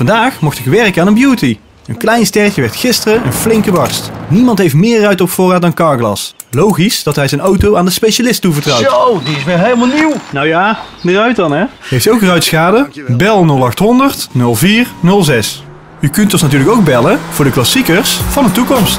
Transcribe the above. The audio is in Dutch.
Vandaag mocht ik werken aan een beauty. Een klein sterretje werd gisteren een flinke barst. Niemand heeft meer ruit op voorraad dan Carglass. Logisch dat hij zijn auto aan de specialist toevertrouwt. Zo, die is weer helemaal nieuw. Nou ja, de ruit dan hè. Heeft ook ruitschade? Bel 0800 0406. U kunt ons natuurlijk ook bellen voor de klassiekers van de toekomst.